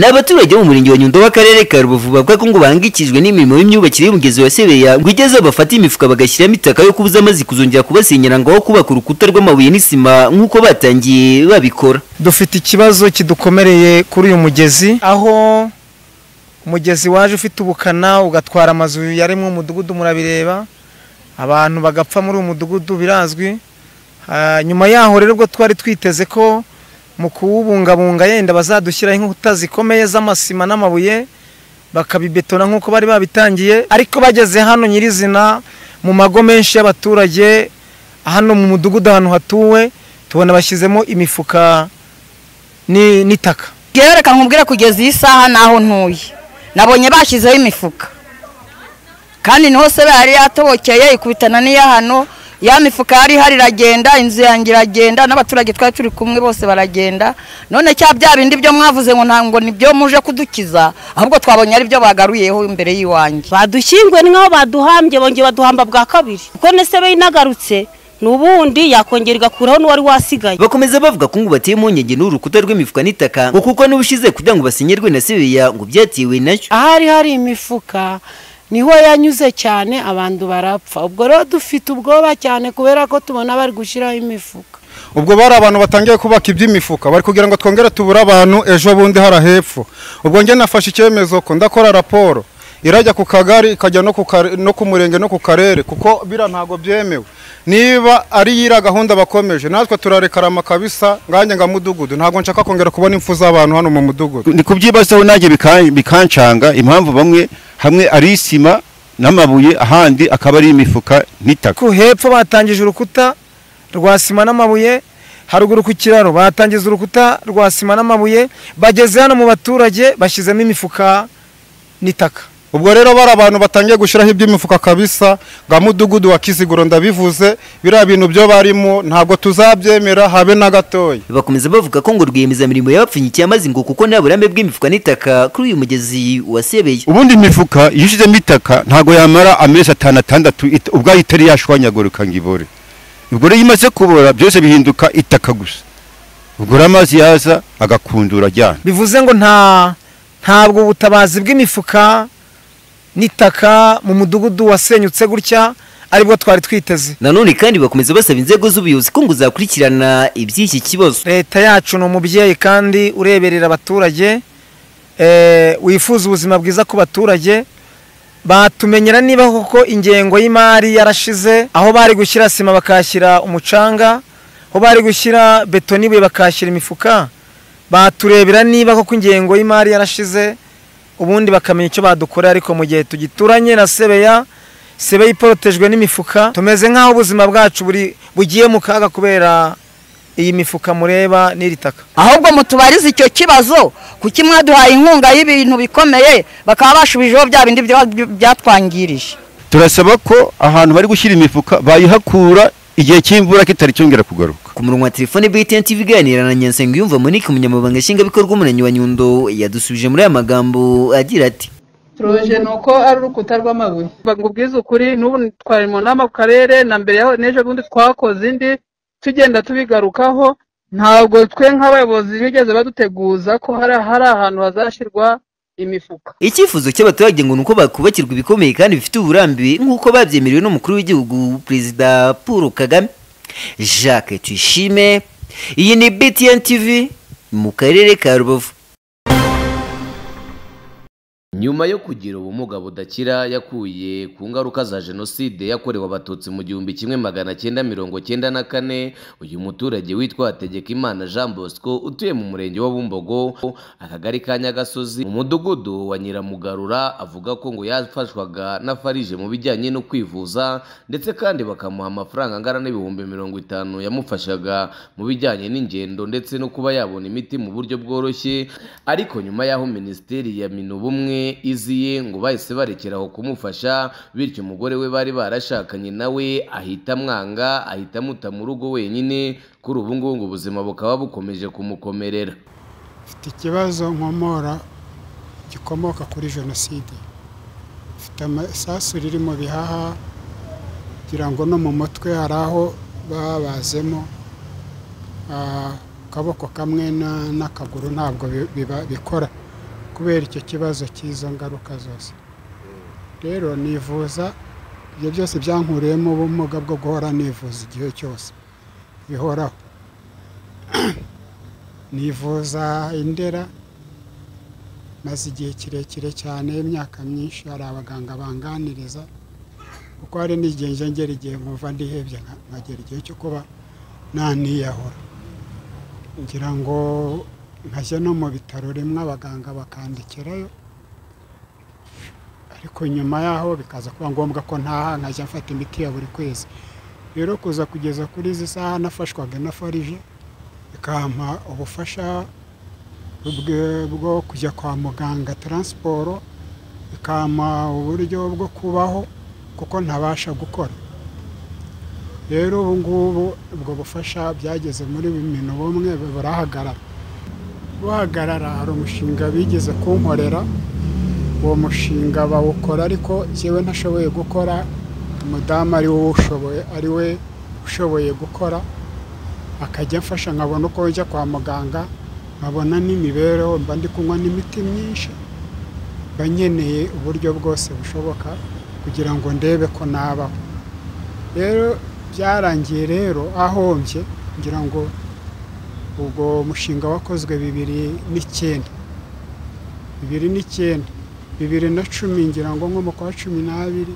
ni abaturage bo mu murenge wa nyundo w'akarere ka rubavu bavuga ko ngo bahangikijwe n'imirimo y'imyubakire y'umugezi wa sebeya ngo igeze bafata imifuka bagashyiramo itaka yo kubuza amazi kuzongera kubasenyera ngo aho kubaka urukuta rw'amabuye n'isima nk'uko batangiye babikora. Dufite ikibazo kidukomereye kuri uyu mugezi aho umugezi waje ufite ubukana ugatwara amazu yarimo umudugudu murabireba abantu bagapfa muri uyu mudugudu birazwi. Ah, nyuma yaho rero ubwo twari twiteze ko mu kuwubungabunga yenda bazadushyiraho inkuta zikomeye z'amasima n'amabuye bakabibetona nk'uko bari babitangiye. Ariko bageze hano nyirizina mu mago menshi y'abaturage hano mu mudugudu ahantu hatuwe tubona bashyizemo imifuka ni- n'itaka. Reka nkubwire kugeza iyi saha naho ntuye. Nabonye bashyizeho imifuka. Kandi ni ho se yari yatobokeye ikubitana n'iya hano. Ya mifuka yari ihari iragenda inzu yanjye iragenda n'abaturage twari turi kumwe bose baragenda. None cya bya bindi byo mwavuze ngo ntabwo ni byo muje kudukiza ahubwo twabonye ari byo bagaruyeho imbere y'iwanjye. Badushyinguye ni nk'aho baduhambye bongeye baduhamba bwa kabiri. Kuko nese be inagarutse n'ubundi yakongera igakuraho n'uwari wasigaye bakomeza bavuga ko ngo bateye impungenge n'urukuta rw'imifuka n'itaka ngo kuko n'ubushize kugira ngo basenyerwe na sebeya ngo byatewe na cyo ahari hari imifuka ni ho yanyuze cyane abantu barapfa. Ubwo rero dufite ubwoba cyane kubera ko tubona bari gushyiraho imifuka. Ubwo bari abantu batangiye kubaka iby'imifuka bari kugira ngo twongere tubure abantu ejo bundi hara hepfo ubwo njye nafashe icyemezo ko ndakora raporo. Irajya ku kagari ikajya no ku murenge no ku karere kuko bira ntabwo byemewe. Niba ari yira gahunda bakomeje natwe turarekarama kabisa nganjye nga mudugudu. Ntabwo nshaka kongera kubona impfu z'abantu hano mu mudugudu. Ni kubyibazaho nanjye bika- bikancanga impamvu bamwe hamwe ari isima n'amabuye ahandi akaba ari imifuka n'itaka. Ku hepfo batangije urukuta rwa sima n'amabuye haruguru ku kiraro batangiza urukuta rwa sima n'amabuye bageze hano mu baturage bashyizemo imifuka n'itaka. Ubwo rero bari abantu batangiye gushyiraho iby'imifuka kabisa nga mudugudu wa kiziguro ndabivuze biriya bintu byo barimo ntabwo tuzabyemera habe na gatoya. Bakomeza bavuga ko ngo rwiyemezamirimo yabapfunyikiye amazi ngo kuko nta burambe bw'imifuka n'itaka kuri uyu mugezi wa sebeye ubundi imifuka iyo ushyizemo itaka ntabwo yamara amezi atanu atandatu ubwayo itari yashwanyagurika ngo ibore. Ubwo rero iyo imaze kubora byose bihinduka itaka gusa. Ubwo rero amazi yaza agakundura ajyana. Bivuze ngo nta ntabwo ubutabazi bw'imifuka n'itaka mu mudugudu wasenyutse gutya ari bwo twari twiteze. Nanone kandi bakomeza basaba inzego z'ubuyobozi ko ngo zakurikirana iby'iki kibazo. Leta yacu ni umubyeyi kandi ureberera abaturage eh, wifuza ubuzima bwiza ku baturage. Batumenyera niba koko ingengo y'imari yarashize aho bari gushyira sima bakahashyira umucanga aho bari gushyira beto n'ibuye bakahashyira imifuka. Baturebera niba koko ingengo y'imari yarashize ubundi bakamenya icyo badukorera ariko mu gihe tugituranye na sebeya sebeya iporotejwe n'imifuka tumeze nk'aho ubuzima bwacu buri bugiye mu kaga kubera iyi mifuka mureba n'iri taka. Ahubwo mutubarize icyo kibazo kuki mwaduhaye inkunga y'ibintu bikomeye bakaba bashubijeho bya bindi bya- byatwangirije? Turasaba ko ahantu bari gushyira imifuka bayihakura igihe cy'imvura kitari cyongera kugaruka. Ku murongo wa telefone BTN TV iganira na Nyansengiyumva Monique umunyamabanga nshingwabikorwa w'umurenge wa Nyundo yadusubije muri aya magambo agira ati poroje ni uko ari urukuta rw'amabuye. Ngo ubwize ukuri n'ubu twari mu nama ku karere na mbere yaho n'ejo bundi twakoze indi tugenda tubigarukaho. Ntabwo twe nk'abayobozi bigeze baduteguza ko hari hari ahantu hazashyirwa imifuka. Icyifuzo cy'abaturage ngo ni uko bakubakirwa ibikomeye kandi bifite uburambe nk'uko babyemerewe n'umukuru w'igihugu perezida Paul Kagame. Jacques Tuyishime iyi ni BTN TV mu karere ka Rubavu. Nyuma yo kugira ubumuga budakira yakuye ku ngaruka za jenoside yakorewe abatutsi mu gihumbi kimwe magana cyenda mirongo cyenda na kane. Uyu muturage witwa hategekimana jean bosco utuye mu murenge wa bumbogo akagari ka nyagasozi mu mudugudu wa nyiramugarura avuga ko ngo yafashwaga na farije mu bijyanye no kwivuza ndetse kandi bakamuha amafaranga angana n'ibihumbi mirongo itanu yamufashaga mu bijyanye n'ingendo ndetse no kuba yabona imiti mu buryo bworoshye. Ariko nyuma y'aho minisiteri ya minubumwe iziye ngo bahise barekeraho kumufasha bityo umugore we bari barashakanye nawe ahita amwanga ahita amuta mu rugo wenyine. Kuri ubu ngubu ubuzima bukaba bukomeje kumukomerera. Mfite ikibazo nkomora gikomoka kuri jenoside. Mfite amasasu riri mu bihaha kugira ngo no mu mutwe hari aho babazemo Ah, akaboko kamwe na- n'akaguru ntabwo bikora. Kubera icyo kibazo cy'izo ngaruka zose. Rero nivuza ibyo byose byankuriyemo ubumuga bwo guhora nivuza igihe cyose. Bihoraho. Nivuza indera maze igihe kirekire cyane imyaka myinshi hari abaganga banganiriza kuko hari n'igihe ngera igihe nkumva ndihebye nka- nkagera igihe cyo kuba naniyahura ngira ngo nkajya no mu bitaro rimwe abaganga bakandikirayo. Ariko nyuma yaho bikaza kuba ngombwa ko ntaha nkajya mfata imiti ya buri kwezi. Rero kuza kugeza kuri izi saha nafashwaga na farije ikampa ubufasha bwo kujya kwa muganga taransiporo ikampa uburyo bwo kubaho kuko ntabasha gukora. Rero ubu ngubu ubwo bufasha byageze muri bimino bumwe burahagarara. Buhagarara hari umushinga bigeze kunkorera. Uwo mushinga bawukora ariko jyewe ntashoboye gukora umudamu ari we ushoboye ari we ushoboye gukora. Akajya amfasha nkabona uko njya kwa muganga nkabona n'imibereho mba ndi kunywa n'imiti myinshi. Mba nkeneye uburyo bwose bushoboka kugira ngo ndebe ko nabaho. Rero byarangiye rero ahombye ngira ngo ubwo mushinga wakozwe bibiri n'icyenda. Bibiri n'icyenda. Bibiri na cumi ngira ngo nko mu kwa cumi n'abiri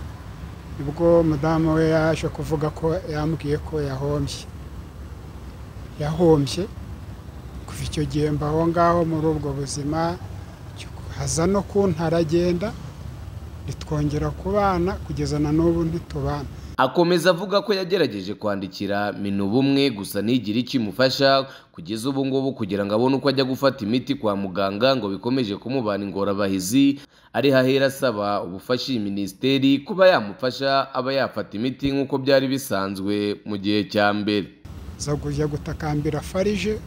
ni bwo umudamu we yaje kuvuga ko yambwiye ko yahombye. Yahombye. Kuva icyo gihe mba aho ngaho muri ubwo buzima haza no kuntaragenda ntitwongera kubana kugeza na n'ubu ntitubana. Akomeza avuga ko yagerageje kwandikira minubumwe gusa ntigire icyo imufasha kugeza ubu ngubu kugira ngo abone uko ajya gufata imiti kwa muganga ngo bikomeje kumubana ingorabahizi ari hahera asaba ubufasha iyi minisiteri kuba yamufasha aba yafata imiti nk'uko byari bisanzwe mu gihe cya mbere. Kujya gutakambira farije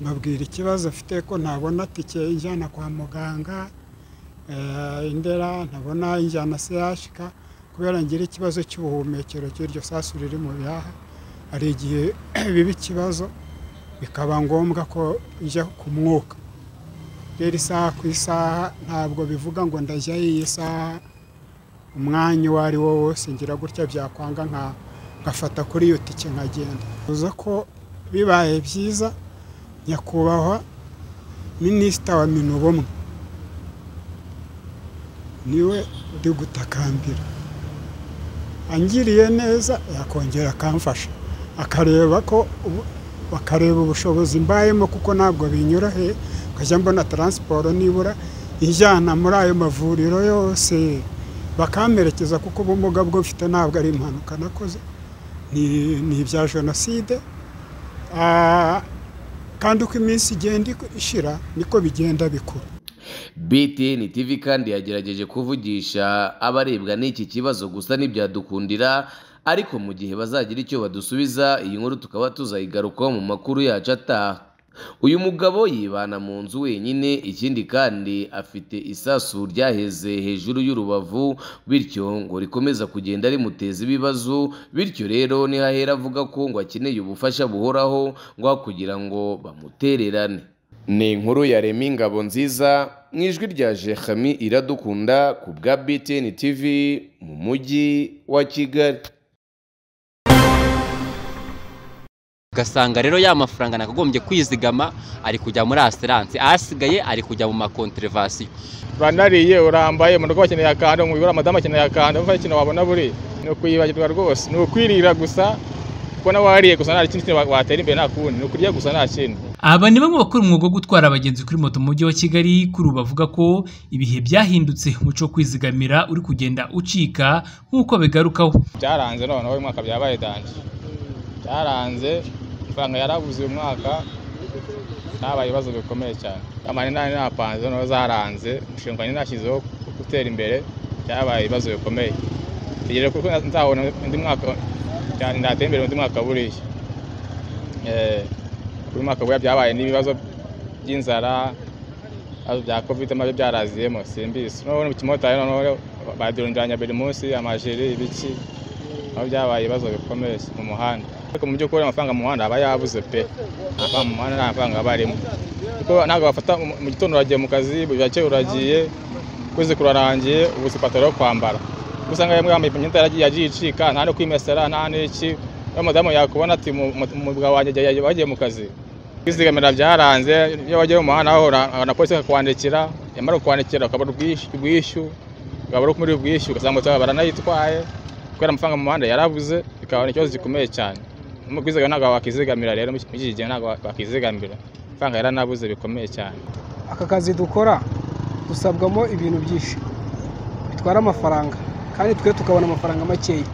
mbabwira ikibazo afite ko ntabona tike injyana kwa muganga eh, indera ntabona injyana sehashika kubera ngira ikibazo cy'ubuhumekero cy'iryo sasu riri mu bihaha hari igihe biba ikibazo bikaba ngombwa ko njya ku mwuka. Rero isaha ku isaha ntabwo bivuga ngo ndajya iyi saha umwanya uwo ari wo wose ngira gutya byakwanga nka ngafata kuri iyo tike nkagenda. Uza ko bibaye byiza nyakubahwa minisita wa minubumwe. Niwe uri gutakambira. Angiriye neza yakongera akamfasha. Akareba ko bakareba ubushobozi mbayemo kuko ntabwo binyoroheye nkajya mbona taransiporo nibura ijyana muri ayo mavuriro yose. Bakamperekeza kuko ubumuga bwo mfite ntabwo ari impanuka nakoze. Ni ni ibya jenoside. Ah, kandi uko iminsi igenda ishira niko bigenda bikura BTN TV kandi yagerageje kuvugisha abarebwa n'iki kibazo gusa ntibyadukundira ariko mu gihe bazagira icyo badusubiza iyi nkuru tukaba tuzayigarukaho mu makuru yacu ataha. Uyu mugabo yibana mu nzu wenyine ikindi kandi afite isasu ryaheze hejuru y'urubavu bityo ngo rikomeza kugenda rimuteza ibibazo bityo rero nihahera avuga ko ngo akeneye ubufasha buhoraho ngo kugira ngo bamutererane. Ni inkuru ya remi ngabo nziza mu ijwi rya jehami iradukunda ku bwa btn tv mu mujyi wa kigali. Ugasanga rero ya mafaranga nakagombye kwizigama ari kujya muri asiranse asigaye ari kujya mu makonterevasiyo banariye urambaye mu rugo bakeneye akantu mu bigura amadamu akeneye akantu umva ikintu wabona buri. Ni ukwiyibagirwa rwose. Ni ukwirira gusa kuko nawe wariye gusa nta kindi kintu wa- watera imbere nta kundi. Ni ukurya gusa nta kindi. Aba ni bamwe bakora umwuga wo gutwara abagenzi kuri moto mu mujyi wa kigali kuri ubu bavuga ko ibihe byahindutse umuco wo kwizigamira uri kugenda ucika nk'uko bigarukaho. Byaranze noneho uyu mwaka byabaye danje byaranze amafaranga yarabuze uyu mwaka habaye ibibazo bikomeye cyane. Amani nari napanze noneho zaranze umushinga wanjye nashyizeho gutera imbere byabaye ibibazo bikomeye. Tegereje kuko nzabona undi mwaka ndatera imbere undi mwaka buriya. Eh, uyu mwaka byabaye n'ibibazo by'inzara bya covid na byo byaraziyemo simbizi. Noneho mu kimotari noneho badirundiranya buri munsi amajeri ibiki aho byabaye ibibazo bikomeye mu muhanda. Ariko mu by'ukuri amafaranga mu muhanda aba yabuze pe. Amafaranga mu muhanda nta mafaranga aba arimo. Kuko ntabwo bafata mu- gitondo uragiye mu kazi bucye uragiye ukwezi kurarangiye ubu si ipataro yo kwambara. Usanga yamwe yambaye imyenda yagiye icika nta no kwimesera nta n'iki. Iyo madamu yakubona ati mu- mu- umugabo wanjye yagiye- mu kazi. Kwizigamira byaranze iyo wagiye mu muhanda na polisi akakwandikira yamara kukwandikira ukabura ubwishyu ukabura uko muri ubwishyu ugasanga moto baranayitwaye kubera amafaranga mu muhanda yarabuze bikaba ikibazo gikomeye cyane. Mu kwizigamira ntabwo wakizigamira rero muri iki gihe ntabwo wakizigamira. Amafaranga yaranabuze bikomeye cyane. Aka kazi dukora dusabwamo ibintu byinshi. Bitwara amafaranga kandi twe tukabona amafaranga makeya.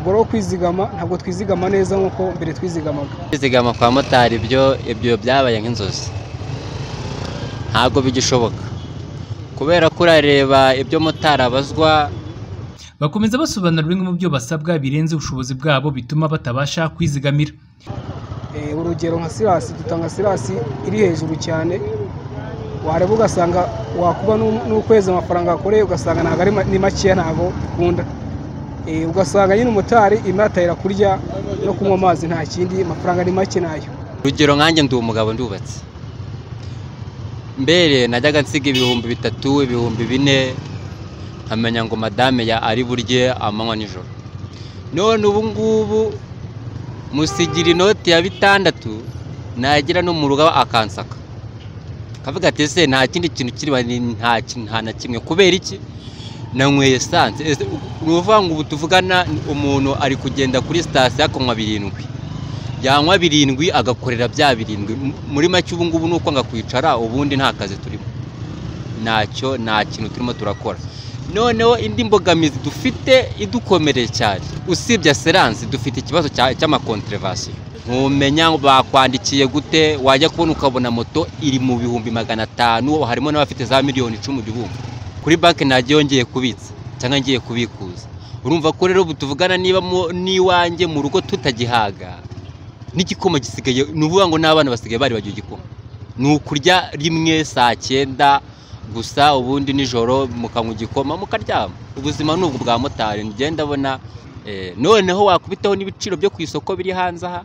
Ubwo rero kwizigama ntabwo twizigama neza nk'uko mbere twizigamaga. Kwizigama kwa motari ibyo ibyo byabaye nk'inzozi. Ntabwo bigishoboka. Kubera ko urareba ibyo motari abazwa bakomeza basobanura bimwe mu byo basabwa birenze ubushobozi bwabo bituma batabasha kwizigamira. Eh, urugero nka sirasi dutanga sirasi iri hejuru cyane. Wareba ugasanga wakuba n'u- n'ukwezi amafaranga wakoreye ugasanga ntabwo ari ni makeya ntabwo bikunda Eh, ugasanga nyine umutari imatahira kurya no kunywa amazi nta kindi amafaranga ni make na yo. Urugero nkanjye ndi umugabo ndubatse. Mbere najyaga nsiga ibihumbi bitatu ibihumbi bine nkamenya ngo madame ya ari burye amanywa nijoro. None ubu ngubu musigira inoti ya bitandatu nagira no mu rugo akansaka. Kavuga ati ese nta kindi kintu kiri nta na kimwe. Kubera iki? Nanyweye esanse ni ukuvuga ngo ubu tuvugana umuntu ari kugenda kuri sitasiyo akanywa birindwi. Yanywa birindwi agakorera bya birindwi. Muri make ubu ngubu ni uko nga kwicara ubundi nta kazi turimo. Ntacyo nta kintu turimo turakora. Noneho indi mbogamizi dufite idukomereye cyane. Usibye seranse dufite ikibazo cya- cy'amakonterevasiyo ntumenya bakwandikiye gute wajya kubona ukabona moto iri mu bihumbi magana atanu harimo n'abafite za miliyoni icumi ujya kuri banki ntajya yongeye kubitsa cyangwa ngiye kubikuza. Urumva ko rero ubu tuvugana niba n'iwanjye mu rugo tutagihaga n'igikoma gisigaye ni ukuvuga ngo n'abana basigaye bari bagiye igikoma. Ni ukurya rimwe saa cyenda gusa ubundi nijoro mukanywa igikoma mukaryama. Ubuzima ni ubwo bwa motari ngenda ndabona eh, noneho wakubitaho n'ibiciro byo ku isoko biri hanze aha?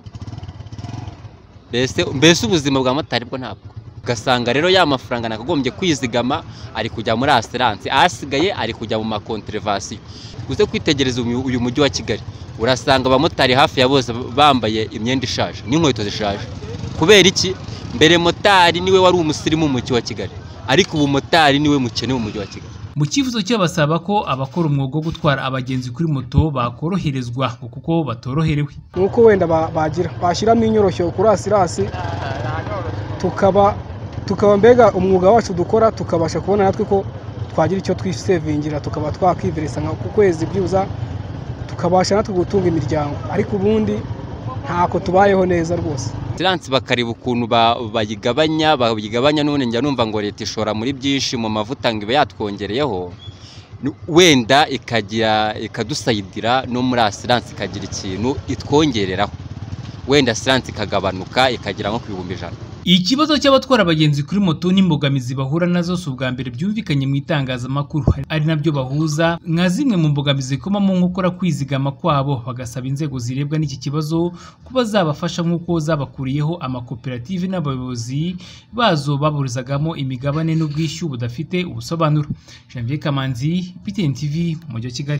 Mbese ubuzima bwa motari bwo ntabwo. Ugasanga rero ya mafaranga nakagombye kwizigama ari kujya muri asiranse asigaye ari kujya mu makonterevasiyo uze kwitegereza uyu mujyi wa kigali urasanga abamotari hafi ya bose bambaye imyenda ishaje n'inkweto zishaje. Kubera iki? Mbere motari ni we wari umusirimu mu mujyi wa kigali ariko ubu motari ni we mukene mu mujyi wa kigali. Mu cyifuzo cyo basaba ko abakora umwuga wo gutwara abagenzi kuri moto bakoroherezwa kuko batoroherewe. Nuko wenda ba- bagira bashyiramo inyoroshyo kuri asirasi tukaba tukaba mbega umwuga wacu dukora tukabasha kubona natwe ko twagira icyo twisevingira tukaba twakwivirisa nka ku kwezi byibuza tukabasha natwe gutunga imiryango. Ariko ubundi ntako tubayeho neza rwose. Siransi bakareba ukuntu ba- bayigabanya bayigabanya none njya numva ngo leta ishora muri byinshi mu mavuta ngo ibe yatwongereyeho. Wenda ikagira ikadusayidira no muri asiransi ikagira ikintu itwongereraho. Wenda asiransi ikagabanuka ikagera nko ku bihumbi ijana. Ikibazo cy'abatwara abagenzi kuri moto n'imbogamizi bahura na zo si ubwa mbere byumvikanye mu itangazamakuru. Ari na byo bahuza nka zimwe mu mbogamizi zikomamo nkokora kwizigama kwabo. Bagasaba inzego zirebwa n'iki kibazo kuba zabafasha nk'uko zabakuriyeho amakoperative n'abayobozi bazo baburizagamo imigabane n'ubwishyu budafite ubusobanuro. Janvier Kamanzi BTN TV mu mujyi wa Kigali.